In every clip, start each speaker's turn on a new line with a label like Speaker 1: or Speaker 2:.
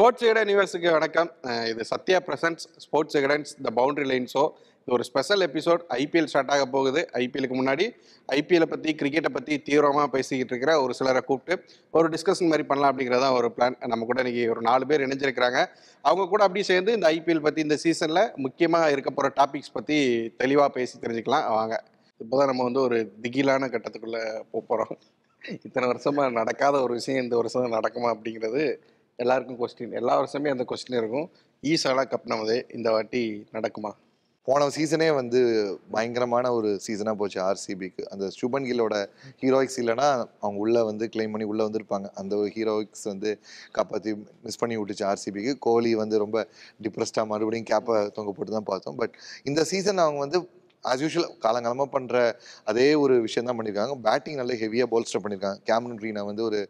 Speaker 1: Sports எகடன் யூனிவர்ஸுக்கு வணக்கம். இது சத்யா பிரசன்ஸ் ஸ்போர்ட்ஸ் எகடன்ஸ் த பவுண்டரி லைன் ஷோ. இது ஒரு ஸ்பெஷல் எபிசோட். ஐபிஎல் ஸ்டார்ட் ஆக போகுது. ஐபிஎலுக்கு முன்னாடி ஐபிஎலை பற்றி கிரிக்கெட்டை பற்றி தீவிரமாக பேசிக்கிட்டு இருக்கிற ஒரு சிலரை கூப்பிட்டு ஒரு டிஸ்கஷன் மாதிரி பண்ணலாம் அப்படிங்கிறதா ஒரு பிளான் நம்ம கூட இன்றைக்கி ஒரு நாலு பேர் இணைஞ்சிருக்கிறாங்க. அவங்க கூட அப்படியே சேர்ந்து இந்த ஐபிஎல் பற்றி இந்த சீசனில் முக்கியமாக இருக்க போகிற டாபிக்ஸ் பற்றி தெளிவாக பேசி தெரிஞ்சுக்கலாம். வாங்க. இப்போ தான் நம்ம வந்து ஒரு திகிலான கட்டத்துக்குள்ளே போக போகிறோம் இத்தனை வருஷமாக நடக்காத ஒரு விஷயம் இந்த வருஷம் நடக்குமா அப்படிங்கிறது எல்லாருக்கும் கொஸ்டின் எல்லா வருஷமே அந்த கொஸ்டின் இருக்கும். ஈசாலா கப் நமது இந்த வாட்டி நடக்குமா?
Speaker 2: போன சீசனே வந்து பயங்கரமான ஒரு சீசனாக போச்சு ஆர்சிபிக்கு அந்த சுபன் கில்லோட ஹீரோயிக்ஸ் இல்லைன்னா அவங்க உள்ளே வந்து கிளைம் பண்ணி உள்ளே வந்திருப்பாங்க. அந்த ஒரு ஹீரோயிக்ஸ் வந்து காப்பாற்றி மிஸ் பண்ணி விட்டுச்சு ஆர்சிபிக்கு கோலி வந்து ரொம்ப டிப்ரெஸ்டாக மறுபடியும் கேப்பை தொங்க போட்டு தான் பார்த்தோம். பட் இந்த சீசன் அவங்க வந்து ஆஸ் யூஷுவல் காலங்காலமாக பண்ணுற அதே ஒரு விஷயம் தான் பண்ணியிருக்காங்க பேட்டிங் நல்ல ஹெவியாக போல்ஸ்டர் பண்ணியிருக்காங்க கேமரன் க்ரீனை வந்து ஒரு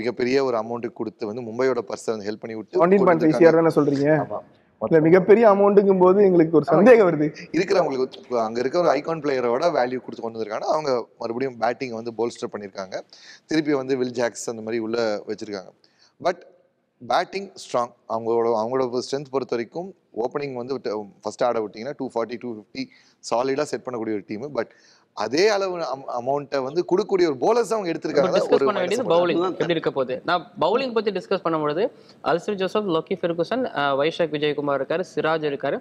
Speaker 2: மிகப்பெரிய ஒரு அமௌண்ட்டுக்கு கொடுத்து வந்து மும்பையோட பர்ஸை வந்து ஹெல்ப் பண்ணி விட்டு.
Speaker 3: சிஆர் தானே சொல்றீங்க?
Speaker 2: ஆமா.
Speaker 3: இல்ல மிகப்பெரிய அமௌண்ட்டுங்கும் போது எங்களுக்கு ஒரு சந்தேகம் வருது.
Speaker 2: இருக்கிறவங்களுக்கு அங்க இருக்க ஒரு ஐகான் பிளேயரோட வேல்யூ கொடுத்து கொண்டு வந்திருக்காங்க. அவங்க மறுபடியும் பேட்டிங் வந்து போல்ஸ்டர் பண்ணியிருக்காங்க திருப்பி வந்து வில் ஜாக்ஸ் அந்த மாதிரி உள்ள வச்சிருக்காங்க. பட் பேட்டிங் ஸ்ட்ராங் அவங்களோட அவங்களோட ஸ்ட்ரென்த் பொறுத்த வரைக்கும் ஓப்பனிங் வந்து ஃபர்ஸ்ட் ஆட விட்டிங்கன்னா டூ ஃபார்ட்டி டூ ஃபிஃப்டி சாலிடாக செட் பண்ணக்கூடிய ஒரு டீம் பட் அதே அளவு அமௌண்ட்டை வந்து கொடுக்கக்கூடிய ஒரு போலர்ஸ் அவங்க எடுத்திருக்காங்க.
Speaker 4: டிஸ்கஸ் பண்ண வேண்டியது பவுலிங் எப்படி இருக்க போகுது? நான் பவுலிங் பத்தி டிஸ்கஸ் பண்ணும்பொழுது Alzarri Joseph Lockie Ferguson Vyshak Vijaykumar இருக்காரு சிராஜ் இருக்காரு.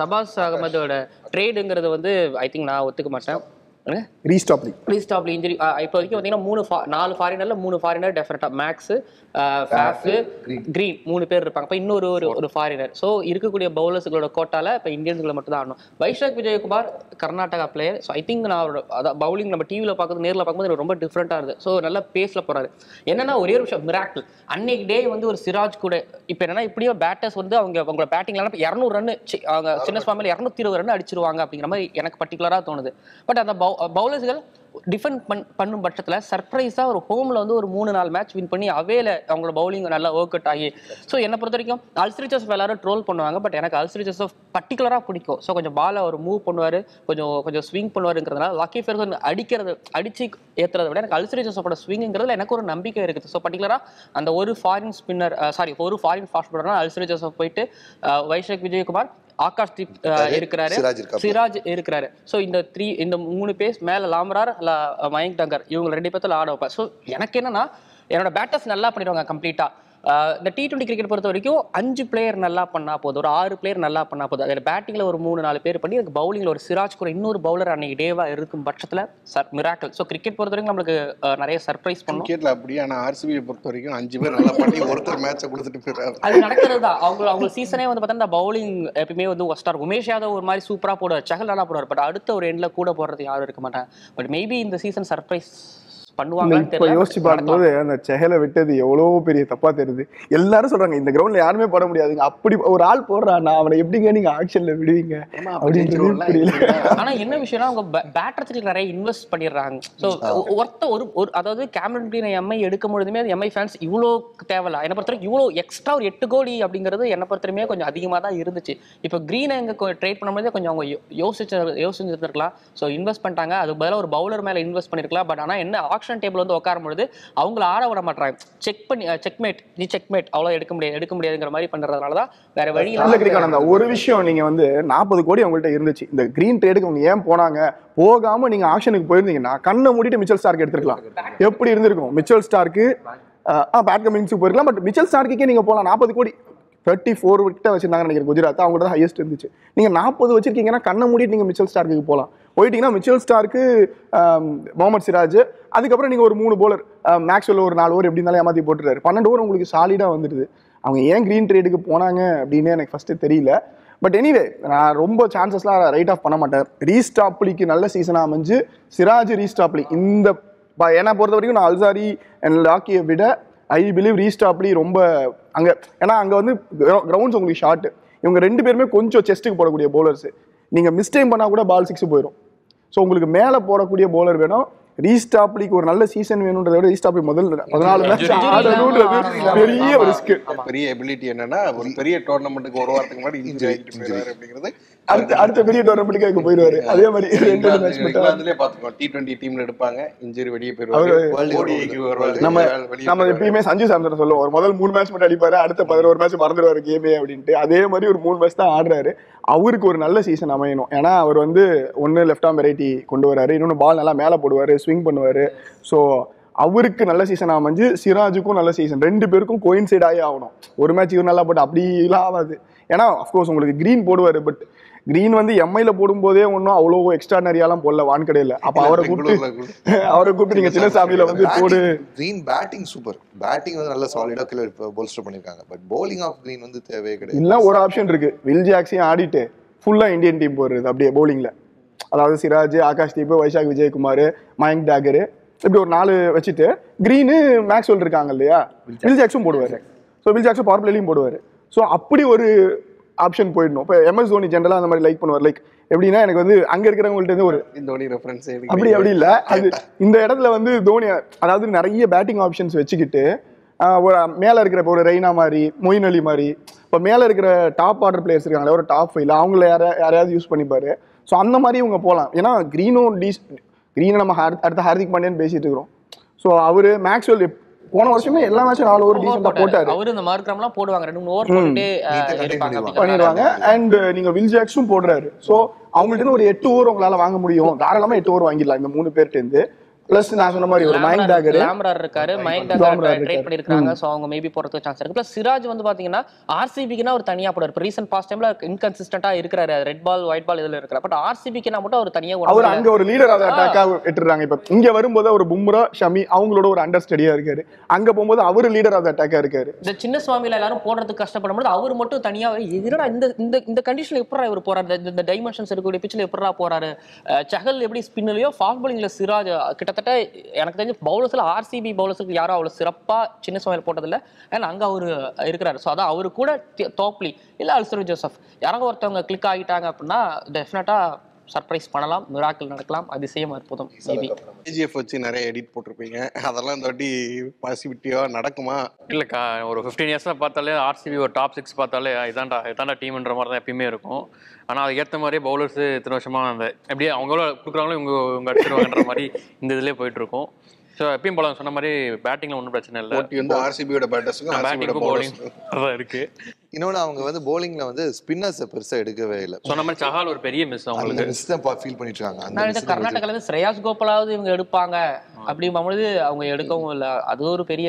Speaker 4: சபாஸ் அகமதோட ட்ரேடுங்கிறது வந்து ஐ திங்க் நான் ஒத்துக்க மாட்டேன்.
Speaker 3: ரீஸ்டாப் லீக்
Speaker 4: ரீஸ்டாப்ல இன்ஜுரி இப்போ வரைக்கும் பார்த்தீங்கன்னா மூணு நாலு ஃபாரினர்ல மூணு ஃபாரினர் டெஃபினட்டாக மேக்ஸ் ஃபேஃப் கிரீன் மூணு பேர் இருப்பாங்க. இப்போ இன்னொரு ஒரு ஒரு ஃபாரினர் ஸோ இருக்கக்கூடிய பவுலர்ஸுகளோட கோட்டால இப்போ இந்தியன்ஸ்களை மட்டும் தான் ஆடணும். Vyshak Vijaykumar Karnataka player so I think நான் அவரோட அதான் பவுலிங் நம்ம டிவியில் பார்க்குறது நேரில் பார்க்கும்போது எனக்கு ரொம்ப டிஃப்ரெண்ட்டாக இருந்தது. ஸோ நல்ல பேஸில் போறாரு. என்னன்னா ஒரே ஒரு விஷயம் மிராக்கிள் அன்னைக்கு டே வந்து ஒரு சிராஜ் கூட இப்போ என்னன்னா இப்படியோ பேட்டர்ஸ் வந்து அவங்க அவங்களோட பேட்டிங்லாம் இரநூறு ரன் அவங்க சின்ன ஸ்வாமியில் இரநூத்தி இருபது ரன் அடிச்சிருவாங்க அப்படிங்கிற மாதிரி எனக்கு பர்டிகுலராக தோணுது. பட் அந்த பவுலர்ஸ்கள் டிஃபெண்ட் பண் பண்ணும் பட்சத்தில் சர்ப்ரைஸாக ஒரு ஹோமில் வந்து ஒரு மூணு நாலு மேட்ச் வின் பண்ணி அவேல அவங்களோட பவுலிங் நல்லா ஒர்க் அவுட் ஆகி. ஸோ என்னை பொறுத்த வரைக்கும் அல்ஸ்ரிச்சஸ் எல்லாரும் ட்ரோல் பண்ணுவாங்க. பட் எனக்கு அல்ஸ்ரிச்சஸ் பர்டிகுலராக பிடிக்கும். ஸோ கொஞ்சம் பாலை ஒரு மூவ் பண்ணுவார். கொஞ்சம் கொஞ்சம் ஸ்விங் பண்ணுவாருங்கிறதுனால லக்கி ஃபெர்கன் அடிக்கிறது அடித்து ஏற்றுறத விட எனக்கு அல்ஸ்ரிச்சஸோட ஸ்விங்குங்கிறதுல எனக்கு ஒரு நம்பிக்கை இருக்குது. ஸோ பர்டிகுலராக அந்த ஒரு ஃபாரின் ஸ்பின்னர் சாரி ஒரு ஃபாரின் ஃபாஸ்ட் பவுலர்னா அல்ஸ்ரிச்சஸ் போயிட்டு வைஷக் விஜயகுமார் ஆகாஷ் தீப் இருக்கிறாரு.
Speaker 2: சிராஜ்
Speaker 4: இருக்கிறாரு. ஸோ இந்த த்ரீ இந்த மூணு பேஸ் மேல லாமரார் மயங்க் டங்கர் இவங்க ரெண்டு பேர்த்துல ஆட வைப்பேன் ஸோ எனக்கு என்னன்னா என்னோட பேட்டர்ஸ் நல்லா பண்ணிடுவாங்க கம்ப்ளீட்டா இந்த டி டுவெண்ட்டி கிரிக்கெட் பொறுத்த வரைக்கும் அஞ்சு பிளேயர் நல்லா பண்ணா போதும். ஒரு ஆறு பிளேயர் நல்லா பண்ணா போதும். அதில் பேட்டிங்ல ஒரு மூணு நாலு பேர் பண்ணி எனக்கு பவுலிங்ல ஒரு சிராஜ் கூட இன்னொரு பவுலர் அன்னைக்கு டேவா இருக்கும் பட்சத்துல சர் மிராக்கல் ஸோ கிரிக்கெட் பொறுத்த வரைக்கும் நம்மளுக்கு நிறைய சர்ப்ரைஸ் பண்ணும்.
Speaker 1: கிரிக்கெட்ல அப்படி ஆனால் ஆர்சிபியை பொறுத்த வரைக்கும் அஞ்சு பேர் நல்லா பண்ணி ஒருத்தர் மேட்சை கொடுத்துட்டு போயிடுறாரு.
Speaker 4: அது நடக்கிறது தான் அவங்க அவங்க சீசனே வந்து பார்த்தா பவுலிங் எப்பயுமே வந்து ஒஸ்டா இருக்கும் உமேஷ் யாதவ் ஒரு மாதிரி சூப்பரா போடுவார். சகல் நல்லா போடுவார். பட் அடுத்த ஒரு எண்ட்ல கூட போடுறது யாரும் இருக்க மாட்டாங்க. பட் மேபி இந்த சீசன் சர்ப்ரைஸ் பண்ணுவாங்கன்னு
Speaker 3: இப்ப
Speaker 4: தெரியல
Speaker 3: யோசிச்சு பார்க்கும்போது அந்த செஹலை விட்டது எவ்வளவு பெரிய தப்பா தெரியுது. எல்லாரும் சொல்றாங்க இந்த கிரவுண்ட்ல யாருமே போட முடியாதுங்க. அப்படி ஒரு ஆள் போடுறான் நான் அவனை எப்படிங்க நீங்க ஆக்ஷன்ல விடுவீங்க?
Speaker 4: ஆனா என்ன விஷயம்னா அவங்க பேட்டர்ஸ்க்கு நிறைய இன்வெஸ்ட் பண்ணிடுறாங்க. ஸோ ஒருத்த ஒரு ஒரு அதாவது கேமரன் கிரீன் எம்ஐ எடுக்கும் பொழுதுமே அது எம்ஐ ஃபேன்ஸ் இவ்வளோ தேவையில்ல. என்னை பொறுத்த வரைக்கும் இவ்வளோ எக்ஸ்ட்ரா ஒரு எட்டு கோடி அப்படிங்கிறது என்னை பொறுத்தவரையுமே கொஞ்சம் அதிகமாக தான் இருந்துச்சு. இப்போ க்ரீனை எங்க ட்ரேட் பண்ணும்போது கொஞ்சம் அவங்க யோசிச்சு யோசிச்சிருந்திருக்கலாம் ஸோ இன்வெஸ்ட் பண்ணிட்டாங்க. அதுக்கு பதிலாக ஒரு பவுலர் மேலே இன்வெஸ்ட் பண்ணிருக்கலாம். பட் ஆனால் என்ன ஆக்ஷன் டேபிள் வந்து உட்காரும் பொழுது அவங்கள ஆட விட மாட்டாங்க செக் பண்ணி செக்மேட் நீ செக்மேட் அவ்வளோ எடுக்க முடியாது எடுக்க முடியாதுங்கிற மாதிரி பண்றதுனால தான் வேற வழி
Speaker 3: அந்த ஒரு விஷயம் நீங்க வந்து நாற்பது கோடி அவங்கள்ட்ட இருந்துச்சு. இந்த கிரீன் ட்ரேடுக்கு அவங்க ஏன் போனாங்க? போகாம நீங்க ஆக்ஷனுக்கு போயிருந்தீங்கன்னா கண்ணை மூடிட்டு மிச்சல் ஸ்டார்க்கு எடுத்துருக்கலாம். எப்படி இருந்திருக்கும்? மிச்சல் ஸ்டார்க்கு பேட் கமிங்ஸுக்கு போயிருக்கலாம் பட் மிச்சல் ஸ்டார்க்கே நீங்க போகலாம் நாற்பது கோடி. தேர்ட்டி ஃபோர் கிட்ட வச்சிருந்தாங்க நினைக்கிறேன் குஜராத். அவங்களோட தான் ஹையஸ்ட் இருந்துச்சு. நீங்கள் நாற்பது வச்சிருக்கீங்கன்னா கண்ணை மூடிட்டு நீங்கள் மிச்சல் ஸ்டார்க்கு போகலாம் போயிட்டீங்கன்னா மிச்சல் ஸ்டார்க்கு முகமது சிராஜ் அதுக்கப்புறம் நீங்கள் ஒரு மூணு போலர் மேக்ஸ்வெல் ஒரு நாலு ஓவர் எப்படி இருந்தாலும் ஏமாத்தி போட்டுறாரு பன்னெண்டு ஓவர் உங்களுக்கு சாலிடாக வந்துடுது. அவங்க ஏன் க்ரீன் ட்ரேடுக்கு போனாங்க அப்படின்னு எனக்கு ஃபஸ்ட்டு தெரியல. பட் எனிவே நான் ரொம்ப சான்சஸ்லாம் ரைட் ஆஃப் பண்ண மாட்டேன். ரீஸ்டாப்லிக்கு நல்ல சீசனாக அமைஞ்சு சிராஜ் ரீஸ்டாப்லி இந்த ப- என்னை பொறுத்த வரைக்கும் நான் அல்சாரி அண்ட் லாக்கியை விட ஐ பிலீவ் ரீஸ்டாப்லி ரொம்ப அங்கே ஏன்னா அங்கே வந்து கிரவுண்ட்ஸ் உங்களுக்கு ஷார்ட் இவங்க ரெண்டு பேருமே கொஞ்சம் செஸ்ட்டுக்கு போடக்கூடிய பவுலர்ஸ் நீங்கள் மிஸ்டேக் பண்ணால் கூட பால் சிக்ஸ் போயிடும் ஸோ உங்களுக்கு மேலே போடக்கூடிய பவுலர் வேணும். ரீஸ்டாப்லிக்கு ஒரு நல்ல சீசன் வேணுன்றதை விட ரீஸ்டாப்லி முதல் பதினாலு மேட்ச் ஆடணுன்றது பெரிய ரிஸ்க்
Speaker 1: பெரிய எபிலிட்டி என்னன்னா ஒரு பெரிய டோர்னமெண்ட்டுக்கு ஒரு வாரத்துக்கு முன்னாடி இன்ஜுரி ஆகிட்டு அப்படிங்கிறது
Speaker 3: அடுத்த அடுத்த பெரிய டோர்னமெண்ட்டுக்கு அங்க போயிருவாரு அதே மாதிரி ரெண்டு மேட்ச் மட்டும்.
Speaker 1: இங்கிலாந்துலயே பாத்துக்கோ டி டுவெண்ட்டி டீம்ல எடுப்பாங்க. இன்ஜுரி வெளியே போயிருவாரு
Speaker 3: நம்ம நம்ம. எப்பயுமே சஞ்சு சாம்சன் சொல்லுவோம். ஒரு முதல் மூணு மேட்ச் மட்டும் அடிப்பாரு அடுத்த பதினோரு மேட்ச் மறந்துடுவாரு கேமே அப்படின்ட்டு. அதே மாதிரி ஒரு மூணு மேட்ச் தான் ஆடுறாரு. அவருக்கு ஒரு நல்ல சீசன் அமையணும். ஏன்னா அவர் வந்து ஒன்னு லெஃப்ட் ஆம் வெரைட்டி கொண்டு வராரு. இன்னொன்னு பால் நல்லா மேல போடுவாரு ஸ்விங் பண்ணுவாரு. ஸோ அவருக்கு நல்ல சீசன் அமைஞ்சு சிராஜுக்கும் நல்ல சீசன் ரெண்டு பேருக்கும் கோயின்சைட் ஆகி ஆகணும். ஒரு மேட்ச் இவர் நல்லா போட்டு அப்படிலாம் ஆகாது. ஏன்னா அஃப்கோர்ஸ் உங்களுக்கு கிரீன் போடுவாரு பட் கிரீன் வந்து எம்ஐல போடும்போதே ஒன்றும் அவ்வளோ எக்ஸ்ட்ரானரியாலாம் போடல வான்கடையில் அப்போ அவரை கூப்பிட்டு. அவரை கூப்பிட்டு நீங்க சின்னசாமியில வந்து போடு.
Speaker 2: கிரீன் பேட்டிங் சூப்பர் பேட்டிங் வந்து நல்ல சாலிடா கிளர் போல்ஸ்டர் பண்ணிருக்காங்க. பட் bowling ஆஃப் கிரீன் வந்து தேவையே கிடையாது.
Speaker 3: இல்ல ஒரு ஆப்ஷன் இருக்கு. வில் ஜாக்ஸையும் ஆடிட்டு ஃபுல்லா இந்தியன் டீம் போடுறது அப்படியே பவுலிங்ல அதாவது சிராஜ் ஆகாஷ் தீப் வைசாக் விஜயகுமார் மயங்க் டாகர் இப்படி ஒரு நாலு வச்சுட்டு கிரீனு மேக்ஸ்வெல் இருக்காங்க இல்லையா? வில் ஜாக்ஸும் போடுவாரு. ஸோ வில் ஜாக்ஸும் பவர் பிளேலையும் போடுவாரு. ஸோ அப்படி ஒரு ஆப்ஷன் போயிடணும். இப்போ எம்எஸ் தோனி ஜென்ரலாக அந்த மாதிரி லைக் பண்ணுவார். லைக் எப்படின்னா எனக்கு வந்து அங்க இருக்கிறவங்கள்ட்ட இருந்து ஒரு
Speaker 1: தோனி ரெஃபரன்ஸ்
Speaker 3: அப்படி அப்படி இல்ல. அது இந்த இடத்துல வந்து தோனி அதாவது நிறைய பேட்டிங் ஆப்ஷன்ஸ் வச்சுக்கிட்டு ஒரு மேல இருக்கிற இப்போ ஒரு ரெய்னா மாதிரி மொயின் அலி மாதிரி இப்போ மேல இருக்கிற டாப் ஆர்டர் பிளேயர்ஸ் இருக்காங்களே ஒரு டாப் ஃபைவ்ல அவங்கள யார யாரையாவது யூஸ் பண்ணிப்பாரு. ஸோ அந்த மாதிரி இவங்க போகலாம் ஏன்னா க்ரீனும் டீஸ் க்ரீனை நம்ம அடுத்த ஹார்திக் பாண்டியன் பேசிட்டு இருக்கிறோம். ஸோ அவரு மேக்ஸ்வெல் போன வருஷமே எல்லா மேட்சும் நாலு ஓவர் டீசெண்டாக போட்டாரு.
Speaker 4: அவரு இந்த மார்க்ராம்லாம் போடுவாங்க. ரெண்டு மூணு ஓவர் போட்டுட்டு
Speaker 3: பண்ணிடுவாங்க. அண்ட் நீங்க வில் ஜாக்ஸும் போடுறாரு. ஸோ அவங்கள்ட்ட ஒரு எட்டு ஓவர் உங்களால வாங்க முடியும். தாராளமா எட்டு ஓவர் வாங்கிடலாம் இந்த மூணு பேர்ட்ட இருந்து. பிளஸ் நான் சொன்ன மாதிரி ஒரு மைண்ட் டாகர்
Speaker 4: லாம்ரார் இருக்காரு.
Speaker 3: லாம்ரார்
Speaker 4: டாகர்
Speaker 3: இருக்காரு.
Speaker 4: ட்ரேட் பண்ணிருக்காங்க. சோ அவங்க மேபி போறதுக்கு சான்ஸ் இருக்கு. பிளஸ் சிராஜ் வந்து பாத்தீங்கன்னா ஆர்சிபிக்குனா ஒரு தனியா போடுறாரு இப்போ ரீசன்ட் பாஸ்ட் டைம்ல இன்கன்சிஸ்டன்டா இருக்கிறாரு. ரெட் பால் ஒயிட் பால் இதுல இருக்கிறார். பட் ஆர்சிபிக்குனா மட்டும் அவர் தனியா
Speaker 3: அவர் அங்க ஒரு லீடர் அதை அட்டாக்கா விட்டுறாங்க இப்ப இங்க வரும்போது ஒரு பும்ரா ஷமி அவங்களோட ஒரு அண்டர் ஸ்டடியா இருக்காரு. அங்க போகும்போது அவர் லீடர் ஆஃப் அட்டாக்கா இருக்காரு.
Speaker 4: இந்த சின்ன சுவாமியில எல்லாரும் போடுறதுக்கு கஷ்டப்படும்போது அவர் மட்டும் தனியா என்னடா இந்த இந்த இந்த கண்டிஷன்ல எப்படா இவர் போறாரு? இந்த- டைமென்ஷன்ஸ் இருக்கக்கூடிய பிச்சில் எப்படா போறாரு? சஹல் எப்படி ஸ்பின்லயோ ஃபாஸ்ட் பாலிங்ல சிராஜ் அஹ் கிட்டத்தட்ட எனக்கு தெரிஞ்சு பவுலர்ஸில் ஆர்சிபி பவுலர்ஸுக்கு யாரும் அவ்வளோ சிறப்பாக சின்ன சமையல் போட்டதில்ல. ஏன்னா அங்கே அவர் இருக்கிறாரு. ஸோ அதான் அவர் கூட தோப்லி இல்லை அல்சர் ஜோசப் யாராவது ஒருத்தவங்க கிளிக் ஆகிட்டாங்க அப்படின்னா டெஃபினட்டாக சர்ப்ரைஸ் பண்ணலாம் மிராக்கிள் நடக்கலாம் அதிசயம் அற்புதம் மேபி
Speaker 1: கேஜிஎஃப் வச்சு நிறைய எடிட் போட்டிருப்பீங்க. அதெல்லாம் இந்த வாட்டி பாசிபிலிட்டியா நடக்குமா?
Speaker 5: இல்லைக்கா ஒரு ஃபிஃப்டீன் இயர்ஸாக பார்த்தாலே ஆர்சிபி ஒரு டாப் சிக்ஸ் பார்த்தாலே இதான்டா இதான்டா டீம்ன்ற மாதிரி தான் எப்பயுமே இருக்கும். ஆனால் அதுக்கு ஏற்ற மாதிரியே பவுலர்ஸ் இத்தனை வருஷமாக அந்த எப்படியே அவங்களோ கொடுக்குறாங்களோ இவங்க இவங்க அடிச்சிருவாங்கன்ற மாதிரி இந்த இதுலேயே போயிட்டு இருக்கும் ஸோ எப்பயும் போல சொன்ன மாதிரி பேட்டிங்கில் ஒன்றும் பிரச்சனை இல்லை.
Speaker 1: ஆர்சிபியோட பேட்டர்ஸுக்கும் ஆர்சிபியோட
Speaker 5: பேட்டிங்கும் பவுலிங்
Speaker 1: பவுலர்ஸுக்கும்
Speaker 2: இன்னொன்னு அவங்க வந்து bowlingல வந்து ஸ்பின்னர்ஸை பெருசா எடுக்கவே இல்லை.
Speaker 5: சொன்ன மாதிரி சஹால் ஒரு பெரிய மிஸ் அவங்களுக்கு.
Speaker 2: மிஸ் தான் ஃபீல் பண்ணிட்டு இருக்காங்க
Speaker 4: கர்நாடகால இருந்து ஸ்ரேயாஸ் கோபாலாவது இவங்க எடுப்பாங்க. அப்படிங்கும்போது அவங்க எடுக்கவும் இல்லை. அது ஒரு பெரிய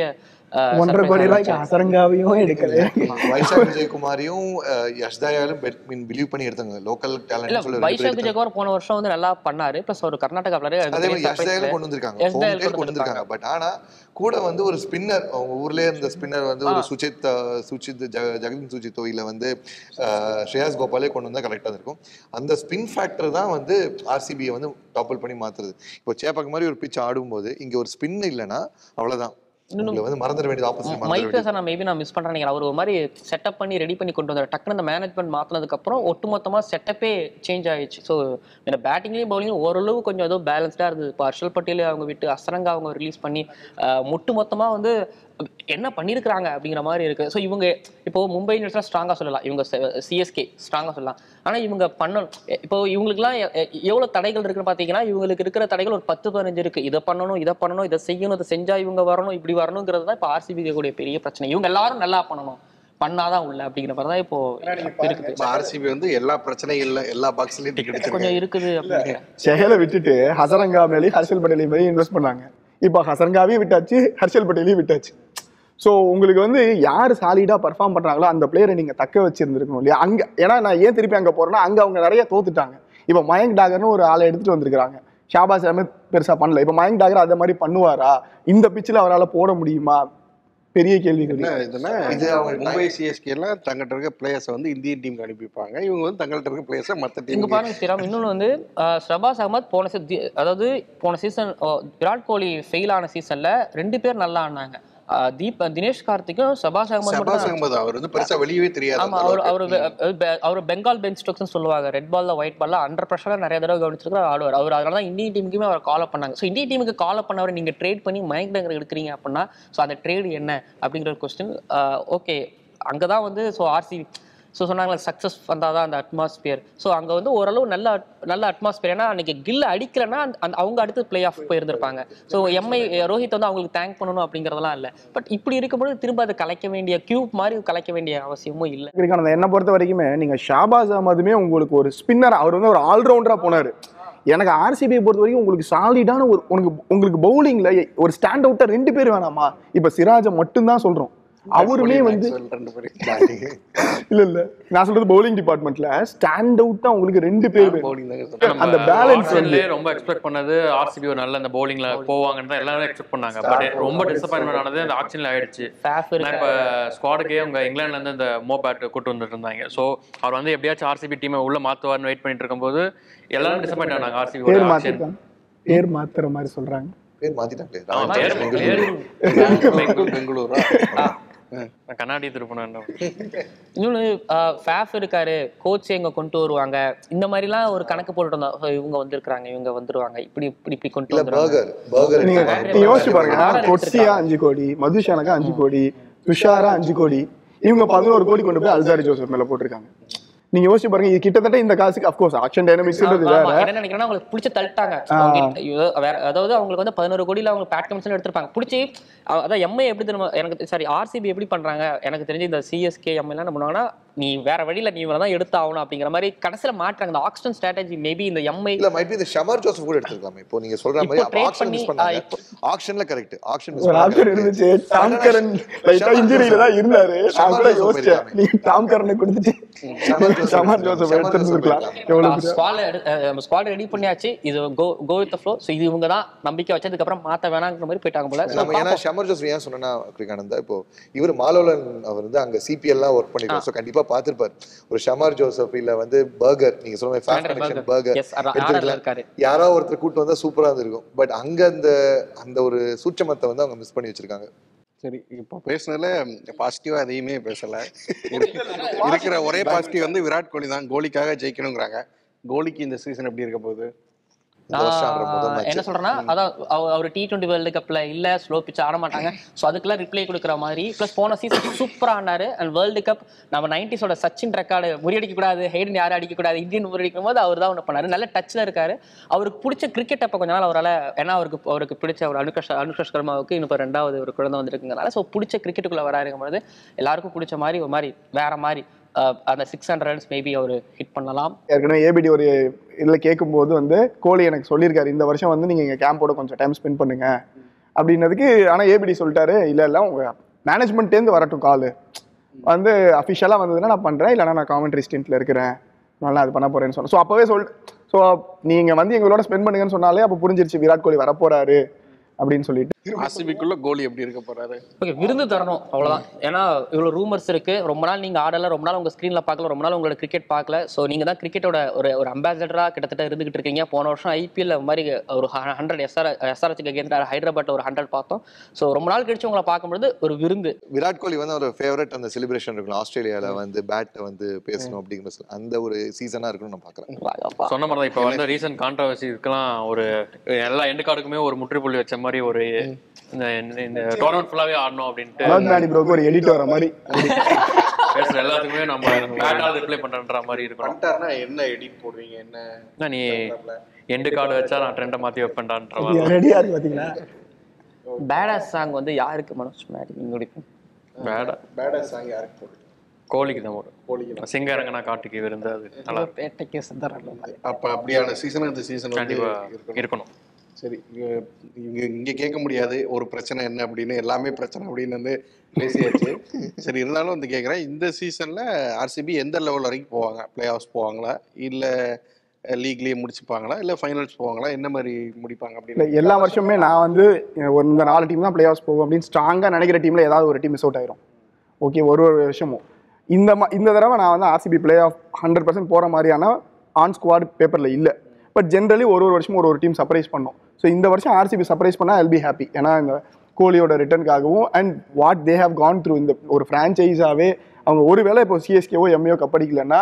Speaker 3: ஒன்றரை கோடி ரூபாய்க்கு. அசரங்காவையும் எடுக்கல.
Speaker 2: வைஷாக் விஜயகுமாரையும் யஷ்தாயாலும் மீன் பிலீவ் பண்ணி எடுத்தாங்க லோக்கல் டேலண்ட் சொல்லி
Speaker 4: வைஷாக். விஜயகுமார் போன வருஷம் வந்து நல்லா பண்ணாரு. பிளஸ் ஒரு கர்நாடகா பிளேயர்
Speaker 2: அதே மாதிரி யஷ்தாயாலும் கொண்டு வந்திருக்காங்க.
Speaker 4: கொண்டு
Speaker 2: வந்திருக்காங்க. பட் ஆனா கூட வந்து ஒரு ஸ்பின்னர் அவங்க ஊர்லயே இருந்த ஸ்பின்னர் வந்து ஒரு சுஜித் ஜெக- ஜெகதீன் சுஜித் இல்ல வந்து ஸ்ரேயாஸ் கோபாலே கொண்டு வந்தா கரெக்டா இருக்கும். அந்த ஸ்பின் ஃபேக்டர் தான் வந்து ஆர்சிபியை வந்து டாப்பிள் பண்ணி மாத்துறது. இப்போ சேப்பாக்கு மாதிரி ஒரு பிச் ஆடும்போது இங்க ஒரு ஸ்பின் இல்லைன்னா அவ்வளவுதான். உங்களை வந்து மறந்துட வேண்டியது ஆப்போசிட் வேண்டியது.
Speaker 4: நான் மேபி நான் மிஸ் பண்றேன் அவர் ஒரு மாதிரி செட்டப் பண்ணி ரெடி பண்ணி கொண்டு வந்தார். டக்குனு அந்த மேனேஜ்மெண்ட் மாத்தினதுக்கு அப்புறம் ஒட்டுமொத்தமா செட்டப்பே சேஞ்ச் ஆயிடுச்சு. ஸோ இந்த பேட்டிங்லயும் பவுலிங்கும் ஓரளவு கொஞ்சம் ஏதோ பேலன்ஸ்டா இருந்தது. இப்போ ஹர்ஷல் பட்டேல் அவங்க விட்டு அசரங்கா அவங்க ரிலீஸ் பண்ணி ஒட்டு மொத்தமா வந்து என்ன பண்ணியிருக்கிறாங்க அப்படிங்கிற மாதிரி இருக்கு. ஸோ இவங்க இப்போ மும்பை இந்தியன்ஸ்லாம் ஸ்ட்ராங்கா சொல்லலாம். இவங்க சிஎஸ்கே ஸ்ட்ராங்கா சொல்லலாம். ஆனா இவங்க பண்ணணும் இப்போ இவங்களுக்குலாம் எ- எ- எவ்வளவு தடைகள் இருக்குன்னு பாத்தீங்கன்னா இவங்களுக்கு இருக்கிற தடைகள் ஒரு பத்து பதினஞ்சு இருக்கு. இதை பண்ணணும் இதை பண்ணணும் இதை செய்யணும் இதை செஞ்சா இவங்க வரணும் இப்படி வரணுங்கிறது தான் இப்போ ஆர்சிபி கூடிய பெரிய பிரச்சனை. இவங்க எல்லாரும் நல்லா பண்ணணும். பண்ணாதான் உள்ள அப்படிங்கிற மாதிரி தான் இப்போ இருக்குது
Speaker 1: இப்போ ஆர்சிபி வந்து எல்லா பிரச்சனைகள்ல எல்லா பாக்ஸ்லயும் டிக்கெட்
Speaker 4: கொஞ்சம் இருக்குது
Speaker 3: ஷெஹலை விட்டுட்டு ஹசரங்கா மேலேயும் ஹர்ஷல் பட்டேலையும் மேலேயும் இன்வெஸ்ட் பண்ணாங்க. இப்போ ஹசரங்காவையும் விட்டாச்சு ஹர்ஷல் பட்டேலையும் விட்டாச்சு. ஸோ உங்களுக்கு வந்து யார் சாலிடா பர்ஃபார்ம் பண்றாங்களோ அந்த பிளேயரை நீங்க தக்க வச்சிருந்துருக்கணும் இல்லையா? அங்க ஏன்னா நான் ஏன் திருப்பி அங்க போறேன்னா அங்க அவங்க நிறைய தோத்துட்டாங்க. இப்போ மயங்க் டாகர்னு ஒரு ஆளை எடுத்துட்டு வந்திருக்காங்க ஷாபாஸ் அஹமத் பெருசா பண்ணல. இப்போ மயங்க் டாகர் அதை மாதிரி பண்ணுவாரா? இந்த பிச்சில் அவரால் போட முடியுமா? பெரிய கேள்விகள்.
Speaker 1: என்ன இதுன்னா
Speaker 2: இது அவங்க
Speaker 1: மும்பை சிஎஸ்கே எல்லாம் தங்கிட்ட இருக்க பிளேயர்ஸை வந்து இந்தியன் டீமுக்கு அனுப்பிப்பாங்க. இவங்க வந்து தங்கள்கிட்ட இருக்க பிளேயர்ஸை மற்ற
Speaker 4: இங்க
Speaker 1: டீமுக்கு
Speaker 4: பாருங்க ஸ்ரீராம். இன்னொன்று வந்து ஷபாஸ் அகமத் போன அதாவது போன சீசன் விராட் கோலி ஃபெயில் ஆன சீசன்ல ரெண்டு பேர் நல்லா ஆனாங்க. தீப் தினேஷ் கார்த்திக்கும்
Speaker 1: சபாஸ் அகமது அவர் வந்து பெருசா வெளியவே தெரியாது
Speaker 4: ஆமா அவர். அவர் அவர் பெங்கால் பென் ஸ்டோக்ஸ் சொல்லுவாங்க. ரெட் பால்ல ஒயிட் பால்ல அண்டர் ப்ரெஷர்ல நிறைய தடவை கவனிச்சிருக்கிற ஆடுவார். அவர் அதனால தான் இந்தியன் டீமுக்குமே அவர் கால் பண்ணாங்க. ஸோ இந்தியன் டீமுக்கு கால் பண்ணவர் நீங்க ட்ரேட் பண்ணி மயங்க் டங்கர் எடுக்கிறீங்க அப்படின்னா ஸோ அந்த ட்ரேடு என்ன அப்படிங்கிற கொஸ்டின் ஓகே அங்கதான் வந்து ஸோ ஆர்சி ஸோ சொன்னாங்களே சக்ஸஸ் வந்தால் தான் அந்த அட்மாஸ்பியர் ஸோ அங்கே வந்து ஓரளவு நல்ல நல்ல அட்மாஸ்பியர் ஏன்னா அன்றைக்கி கில்ல அடிக்கலைன்னா அந்த அவங்க அடுத்து பிளே ஆஃப் போயிருந்திருப்பாங்க ஸோ எம்ஐ ரோஹித் வந்து அவங்களுக்கு தேங்க் பண்ணணும் அப்படிங்கிறதெல்லாம் இல்லை. பட் இப்படி இருக்கும்போது திரும்ப அதை கலைக்க வேண்டிய கியூப் மாதிரி கலைக்க வேண்டிய அவசியமும் இல்லை.
Speaker 3: இருக்கான என்னை பொறுத்த வரைக்குமே நீங்கள் ஷாபாஸ் அகமதுமே உங்களுக்கு ஒரு ஸ்பின்னர் அவர் வந்து ஒரு ஆல்ரவுண்டராக போனார். எனக்கு ஆர்சிபி பொறுத்த வரைக்கும் உங்களுக்கு சாலிடான ஒரு உனக்கு உங்களுக்கு பவுலிங்கில் ஒரு ஸ்டாண்ட் அவுட்டாக ரெண்டு பேர் வேணாமா? இப்போ சிராஜை மட்டும்தான் சொல்கிறோம் அவருமே வந்து இல்ல இல்ல. நான் சொல்றது பவுலிங் டிபார்ட்மெண்ட்ல ஸ்டாண்ட் அவுட்டா உங்களுக்கு ரெண்டு பேர். அந்த balance வந்து-
Speaker 5: ரொம்ப எக்ஸ்பெக்ட் பண்ணது ஆர்சிபி ஒரு நல்ல அந்த பவுலிங்ல போவாங்கன்னு தான் எல்லாரும் எக்ஸ்பெக்ட் பண்ணாங்க. பட் ரொம்ப டிசப்பாயின்மெண்ட் ஆனது அந்த ஆக்ஷன்ல ஆயிடுச்சு. இப்ப ஸ்குவாடுக்கே அவங்க இங்கிலாந்துல இருந்து இந்த மோ பேட் கூட்டு வந்துட்டு இருந்தாங்க. சோ அவர் வந்து எப்படியாச்சும் ஆர்சிபி டீமை உள்ள மாத்துவார்னு வெயிட் பண்ணிட்டு இருக்கும்போது எல்லாரும் டிசப்பாயிண்ட் ஆனாங்க ஆர்சிபி
Speaker 3: பேர் மாத்துற மாதிரி சொல்றாங்க.
Speaker 2: பேர் மாத்திட்டாங்களே
Speaker 1: பெங்களூர். பெங்களூரா
Speaker 5: கண்ணாடி திருப்பணும்
Speaker 4: இன்னொன்று ஃபேஃப் இருக்காரு கோச் எங்க கொண்டு வருவாங்க. இந்த மாதிரிலாம் ஒரு கணக்கு போட்டுட்டு இருந்தோம் So, இவங்க வந்திருக்காங்க இவங்க வந்துருவாங்க. இப்படி இப்படி இப்படி கொண்டு
Speaker 3: நீங்க யோசிச்சு பாருங்க. கொட்சியா அஞ்சு கோடி மதுஷானக்கா அஞ்சு கோடி துஷாரா அஞ்சு கோடி இவங்க பதினோரு கோடி கொண்டு போய் அல்சாரி ஜோசப் மேல போட்டிருக்காங்க. நீங்க யோசிச்சு பாருங்க இது கிட்டத்தட்ட இந்த காசுக்கு அப்கோர்ஸ் ஆக்ஷன் வேற.
Speaker 4: என்ன நினைக்கிறேன்னா அவங்களுக்கு பிடிச்ச தள்ளிட்டாங்க. வேற அதாவது அவங்களுக்கு வந்து பதினோரு கோடியில அவங்க பேட் கமிஷன் எடுத்திருப்பாங்க. பிடிச்சி அதான் எம்ஐ எப்படி தெரியுமா எனக்கு சாரி ஆர்சிபி எப்படி பண்றாங்க எனக்கு தெரிஞ்சு இந்த சிஎஸ்கே எம்ஐ எல்லாம் என்ன பண்ணுவாங்கன்னா நீ வேற வழியில நீ இவனை தான் எடுத்து ஆகணும் அப்படிங்கிற மாதிரி கடைசியில மாட்டுறாங்க இந்த ஆக்ஷன் ஸ்ட்ராட்டஜி மேபி இந்த எம்ஐ
Speaker 2: இல்ல மைட் பி இந்த ஷமர் ஜோசப் கூட எடுத்துக்கலாமே இப்போ நீங்க சொல்ற மாதிரி ஆக்ஷன்
Speaker 4: பண்ணி,
Speaker 2: மிஸ் பண்ணாங்க ஆக்ஷன்ல கரெக்ட் ஆக்ஷன்
Speaker 3: ஒரு ஆப்ஷன் இருந்துச்சு. டாம் கரன் லைட்டா இன்ஜுரியில தான் இருந்தாரு நான் கூட யோசிச்சேன் நீங்க டாம் கரனை கொடுத்துட்டு ஷமான் ஜோசப் எடுத்துருந்துருக்கலாம். எவ்வளவு
Speaker 4: ஸ்குவாட் ஸ்குவாட் ரெடி பண்ணியாச்சு. இது go go with flow so இது இவங்க தான் நம்பிக்கை வச்சதுக்கு அப்புறம் மாத்த வேணாங்கிற மாதிரி போயிட்டாங்க போல.
Speaker 2: நம்ம ஏன்னா ஷமர் ஜோசப் ஏன் சொன்னா கிரிகானந்தா இப்போ இவர் மாலோலன் அவர் வந்து அங்க சிபிஎல்லாம் ஒர்க் பண்ணிருக்காரு ஸோ கண்டிப்பா பார்த்திருப்பாரு. ஒரு ஷமர் ஜோசப் இல்ல வந்து பர்கர் நீங்க சொல்ற மாதிரி ஃபேன் கனெக்ஷன். பர்கர். யாரோ ஒருத்தர் கூட்டு வந்தா சூப்பரா இருந்திருக்கும். பட் அங்க அந்த அந்த ஒரு சூட்சமத்தை வந்து அவங்க மிஸ் பண்ணி வச்சிருக்காங்க.
Speaker 1: சரி இப்போ பேசுனதுல பாசிட்டிவா எதையுமே பேசல. இருக்கு- இருக்கிற ஒரே பாசிட்டிவ் வந்து விராட் கோலி தான் கோலிக்காக ஜெயிக்கணுங்கிறாங்க. கோலிக்கு இந்த சீசன் எப்படி இருக்க போகுது?
Speaker 4: என்ன சொல்றேன்னா அதான் அவ- அவர் டி டுவெண்ட்டி வேர்ல்டு கப்ல இல்ல ஸ்லோ பிச் ஆட மாட்டாங்க. ஸோ அதுக்கெல்லாம் ரிப்ளை கொடுக்குற மாதிரி ப்ளஸ் போன சீசன் சூப்பரா ஆனாரு அண்ட் வேர்ல்டு கப் நம்ம நைன்டிஸோட சச்சின் ரெக்கார்டு முறியடிக்க கூடாது ஹெய்டன் யாரும் அடிக்க கூடாது இந்தியன் முறியடிக்கும் போது அவர் தான் ஒன்று பண்ணாரு. நல்ல டச்ல இருக்காரு. அவருக்கு பிடிச்ச கிரிக்கெட் அப்போ கொஞ்ச நாள் அவரால் ஏன்னா அவருக்கு அவருக்கு பிடிச்ச ஒரு அனுகஷ் அனுகஷ் கர்மாவுக்கு இன்னும் இப்போ ரெண்டாவது ஒரு குழந்தை வந்திருக்குங்கனால ஸோ பிடிச்ச கிரிக்கெட்டுக்குள்ள வராருங்கும் பொழுது எல்லாருக்கும் பிடிச்ச மாதிரி ஒரு மாதிரி வேற மாதிரி அந்த சிக்ஸ் ஹண்ட்ரட் ரன்ஸ் மேபி அவர் ஹிட் பண்ணலாம்.
Speaker 3: ஏற்கனவே ஏபிடி ஒரு இதில் கேட்கும்போது வந்து கோலி எனக்கு சொல்லியிருக்காரு இந்த வருஷம் வந்து நீங்கள் எங்கள் கேம்போட கொஞ்சம் டைம் ஸ்பெண்ட் பண்ணுங்க. அப்படின்னதுக்கு ஆனால் ஏபிடி சொல்லிட்டாரு இல்லை இல்லை உங்கள் மேனேஜ்மெண்ட்டேருந்து வரட்டும் காலு. வந்து அஃபிஷியலாக வந்ததுன்னா நான் பண்ணுறேன் இல்லைன்னா நான் காமெண்ட்ரி ஸ்டென்ட்ல இருக்கிறேன். நல்லா அது பண்ண போறேன்னு சொன்னேன் ஸோ அப்போவே சொல் ஸோ நீங்கள் வந்து எங்களோட ஸ்பெண்ட் பண்ணுங்கன்னு சொன்னாலே அப்போ புரிஞ்சிருச்சு விராட் கோலி வரப்போறாரு அப்படின்னு சொல்லிட்டு.
Speaker 1: ஆர்சிபிக்குள்ள கோலி எப்படி இருக்க போறாரு?
Speaker 4: ஓகே விருந்து தரணும் அவ்வளவுதான். ஏன்னா இவ்வளவு ரூமர்ஸ் இருக்கு. ரொம்ப நாள் நீங்க ஆடல ரொம்ப நாள் உங்க ஸ்க்ரீன்ல பார்க்கல ரொம்ப நாள் உங்களோட கிரிக்கெட் பார்க்கல. ஸோ நீங்க தான் கிரிக்கெட்டோட ஒரு ஒரு அம்பாசடரா கிட்டத்தட்ட இருந்துகிட்டு இருக்கீங்க. போன வருஷம் ஐபிஎல் மாதிரி ஒரு ஹண்ட்ரட் எஸ்ஆர் எஸ்ஆர்ஹெச்சுக்கு அகேன்ஸ்ட் ஹைதராபாத் ஒரு ஹண்ட்ரட் பார்த்தோம். ஸோ ரொம்ப நாள் கழிச்சு உங்களை பார்க்கும்போது ஒரு விருந்து.
Speaker 2: விராட் கோலி வந்து ஒரு ஃபேவரட் அந்த செலிப்ரேஷன் இருக்கும் ஆஸ்திரேலியால வந்து பேட்டை வந்து பேசணும் அப்படிங்கிற அந்த ஒரு சீசனா இருக்கும்னு நான் பாக்குறேன்.
Speaker 5: சொன்ன மாதிரி தான் இப்போ வந்து ரீசன்ட் கான்ட்ரவர்சி இதுக்கெல்லாம் ஒரு எல்லா எண்டு கார்டுக்குமே ஒரு முற்றுப்புள்ளி வச்ச மாதிரி ஒரு இந்த டோர்னமெண்ட் ஃபுல்லாவே ஆடணும் அப்படின்ட்டு
Speaker 3: அதாவது மேடி ப்ரோக்கு ஒரு எடிட் வர மாதிரி.
Speaker 5: பேசுற எல்லாத்துக்குமே நம்ம ரிப்ளை பண்றன்ற மாதிரி
Speaker 1: என்ன எடிட் போடுவீங்க என்ன
Speaker 5: என்ன நீ எண்டு கார்டு வச்சா நான் ட்ரெண்டை மாத்தி வைப்பேன்டான்ற மாதிரி.
Speaker 3: ரெடியா இருக்கு பாத்தீங்களா?
Speaker 4: பேடாஸ் சாங் வந்து யாருக்கு மனோஜ் மேடி உங்களுக்கு
Speaker 5: பேடா
Speaker 1: பேடா சாங் யாருக்கு போடுவீங்க
Speaker 5: கோழிக்கு தான் வரும்
Speaker 1: கோலிக்கு
Speaker 5: சிங்கரங்கனா காட்டுக்கு விருந்து அது நல்லா.
Speaker 4: பேட்டைக்கு
Speaker 1: அப்ப அப்படியான சீசன் இந்த சீசன்
Speaker 5: கண்டிப்பா
Speaker 1: இருக்கணும். சரி இங்க இங்க கேட்க முடியாது. ஒரு பிரச்சனை என்ன அப்படின்னு எல்லாமே பிரச்சனை அப்படின்னு வந்து பேசியாச்சு. சரி இருந்தாலும் வந்து கேட்குறேன். இந்த சீசன்ல ஆர்சிபி எந்த லெவல் வரைக்கும் போவாங்க? பிளே ஆஃப்ஸ் போவாங்களா? இல்ல லீக்லயே முடிச்சுப்பாங்களா? இல்ல ஃபைனல்ஸ் போவாங்களா? என்ன மாதிரி முடிப்பாங்க அப்படின்னு?
Speaker 3: எல்லா வருஷமே நான் வந்து ஒரு இந்த நாலு டீம் தான் பிளே ஆஃப்ஸ் போகும் அப்படின்னு ஸ்ட்ராங்காக நினைக்கிற டீம்ல ஏதாவது ஒரு டீம் மிஸ் அவுட் ஆயிரும். ஓகே ஒரு ஒரு வருஷமும். இந்த இந்த தடவை நான் வந்து RCB play off hundred percent போகிற மாதிரியான ஆன் ஸ்குவாட் பேப்பரில் இல்லை. பட் ஜென்ரலி ஒரு ஒரு வருஷமும் ஒரு ஒரு டீம் சர்ப்ரைஸ் பண்ணோம். ஸோ இந்த வருஷம் ஆர்சிபி சர்ப்ரைஸ் பண்ணால் ஐல் பி ஹாப்பி ஏன்னா இந்த கோலியோட ரிட்டர்னுக்காகவும் and what they have gone through இந்த ஒரு ஃப்ரான்ச்சைஸாகவே அவங்க ஒருவேளை இப்போ சிஎஸ்கேவோ எம்ஏஓ கப்படிக்கலன்னா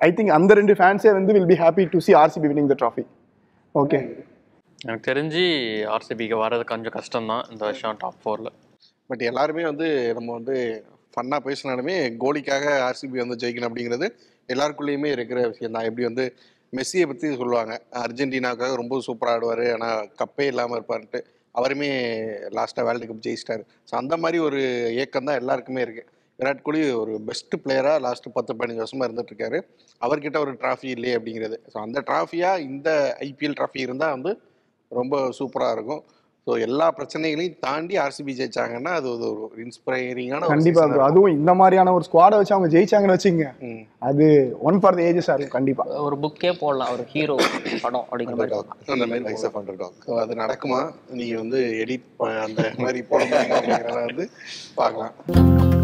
Speaker 3: ஐ திங்க் அந்த ரெண்டு ஃபேன்ஸே வந்து will be happy to see RCB winning the trophy okay
Speaker 5: எனக்கு தெரிஞ்சு ஆர்சிபிக்கு வர்றது கொஞ்சம் கஷ்டம் தான் இந்த வருஷம் டாப் ஃபோர்ல
Speaker 1: பட் எல்லாருமே வந்து நம்ம வந்து ஃபன்னாக பேசினாலுமே கோலிக்காக ஆர்சிபி வந்து ஜெயிக்கணும் அப்படிங்கிறது எல்லாருக்குள்ளேயுமே இருக்கிற விஷயம் தான் எப்படி வந்து மெஸ்ஸியை பற்றி சொல்லுவாங்க. அர்ஜென்டினாக்காக ரொம்ப சூப்பராக ஆடுவார். ஆனால் கப்பே இல்லாமல் இருப்பார்ன்ட்டு. அவருமே லாஸ்ட்டாக வேர்ல்டு கப் ஜெயிச்சிட்டாரு. ஸோ அந்த மாதிரி ஒரு ஏக்கம் தான் எல்லாருக்குமே இருக்குது விராட் கோலி ஒரு பெஸ்ட் பிளேயராக லாஸ்ட்டு பத்து பதினஞ்சு வருஷமாக இருந்துட்டுருக்காரு அவர்கிட்ட ஒரு ட்ராஃபி இல்லையே அப்படிங்கிறது. ஸோ அந்த ட்ராஃபியாக இந்த ஐபிஎல் ட்ராஃபி இருந்தால் வந்து ரொம்ப சூப்பராக இருக்கும். ஸோ எல்லா பிரச்சனைகளையும் தாண்டி ஆர்சிபி ஜெயிச்சாங்கன்னா அது ஒரு இன்ஸ்பைரிங்கான
Speaker 3: கண்டிப்பா. அதுவும் இந்த மாதிரியான ஒரு ஸ்குவாடை வச்சு அவங்க ஜெயிச்சாங்கன்னு வச்சுங்க அது ஒன் ஃபார் த ஏஜஸ் இருக்கும் கண்டிப்பா.
Speaker 4: ஒரு புக்கே போடலாம் ஒரு ஹீரோ படம் அப்படிங்கிற மாதிரி.
Speaker 1: அந்த மாதிரி
Speaker 2: ரைஸ் ஆஃப் அண்டர் டாக்
Speaker 1: அது நடக்குமா? நீங்க வந்து எடிட் அந்த மாதிரி போட வந்து பார்க்கலாம்.